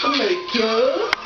to make you.